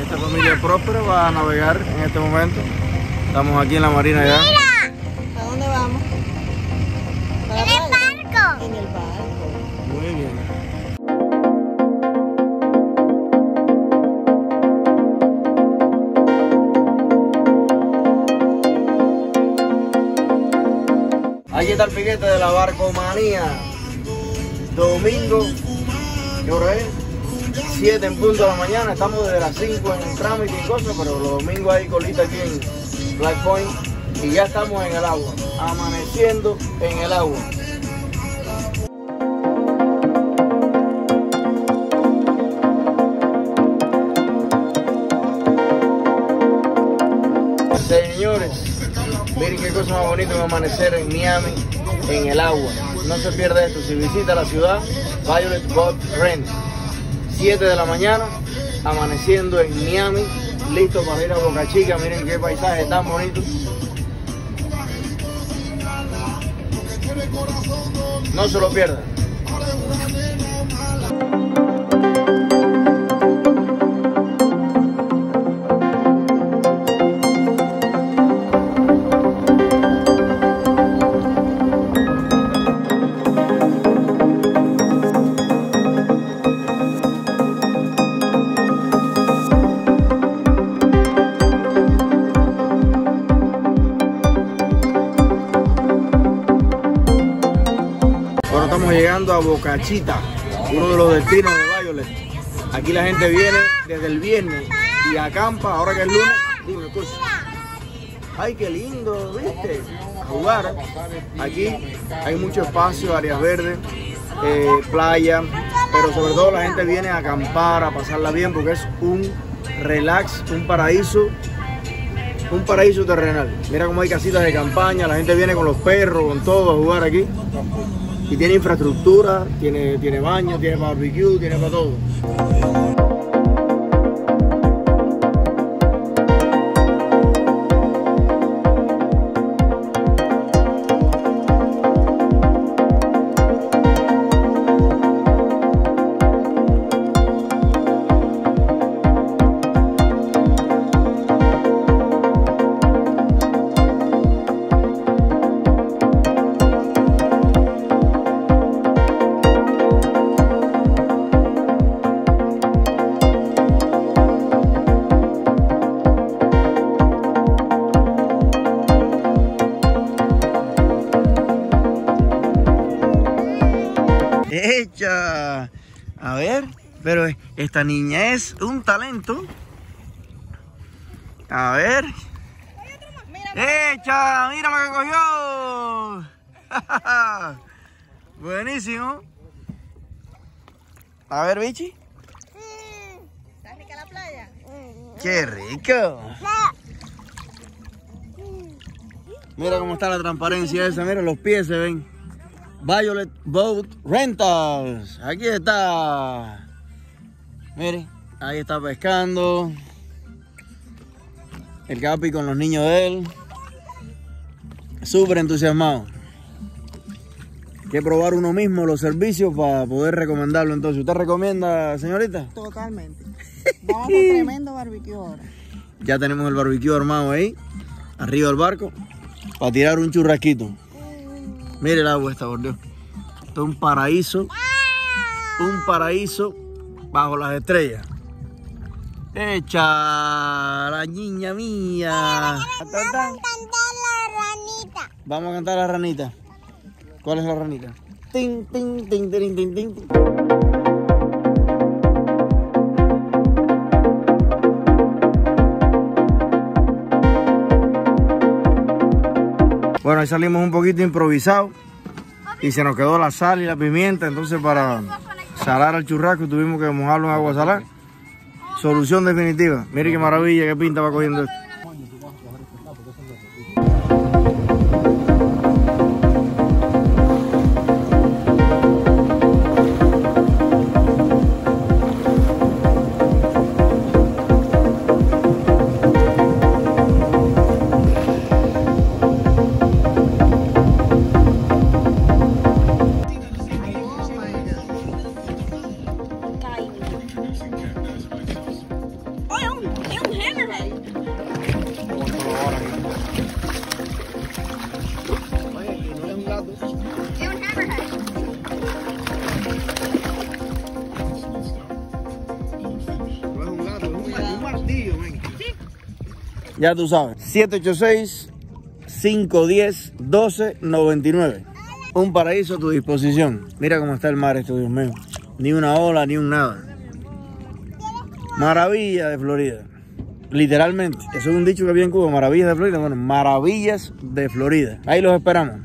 Esta familia próspera va a navegar en este momento. Estamos aquí en la marina ya. ¿A dónde vamos? ¿Para En el barco. En el barco. Muy bien. Aquí está el piquete de la barcomanía. Domingo, ¿qué hora es? 7 en punto de la mañana. Estamos desde las 5 en trámite y cosas, pero los domingos hay colita aquí en Black Point. Y ya estamos en el agua, amaneciendo en el agua. Señores, miren qué cosa más bonita un amanecer en Miami, en el agua. No se pierda esto. Si visita la ciudad, Violet Boat Rent. 7 de la mañana, amaneciendo en Miami, listo para ir a Boca Chica. Miren qué paisaje tan bonito. No se lo pierdan. Estamos llegando a Bocachita, uno de los destinos de Violet. Aquí la gente viene desde el viernes y acampa, ahora que es lunes. Dime, escucha. Ay, qué lindo, ¿viste? A jugar. Aquí hay mucho espacio, áreas verdes, eh, playa, pero sobre todo la gente viene a acampar, a pasarla bien, porque es un relax, un paraíso, un paraíso terrenal. Mira cómo hay casitas de campaña, la gente viene con los perros, con todo a jugar aquí. Y tiene infraestructura, tiene, tiene baño, tiene barbecue, tiene para todo. Hecha. A ver, pero esta niña es un talento. A ver. Hecha, mira lo que cogió. Buenísimo. A ver, bichi. ¿Está rica la playa? Qué rico. Mira cómo está la transparencia esa, mira los pies se ven. Violet Boat Rentals. Aquí está. Mire, ahí está pescando. El Capi con los niños de él. Súper entusiasmado. Hay que probar uno mismo los servicios para poder recomendarlo. Entonces, ¿usted recomienda, señorita? Totalmente. Vamos a hacer tremendo barbecue ahora. Ya tenemos el barbecue armado ahí, arriba del barco, para tirar un churrasquito. Mire el agua esta, por Dios. Esto es un paraíso, un paraíso bajo las estrellas. Echa la niña mía. Tan, tan. Cantar la ranita. Vamos a cantar la ranita. ¿Cuál es la ranita? Tin, tin, tin, tin, tin, tin, Bueno, ahí salimos un poquito improvisados y se nos quedó la sal y la pimienta, entonces para salar al churrasco tuvimos que mojarlo en agua salada. Solución definitiva. Mire qué maravilla, qué pinta va cogiendo esto. Ya tú sabes. 786-510-1299. Un paraíso a tu disposición. Mira cómo está el mar esto, Dios mío. Ni una ola, ni un nada. Maravilla de Florida. Literalmente. Eso es un dicho que había en Cuba. Maravillas de Florida. Bueno, maravillas de Florida. Ahí los esperamos.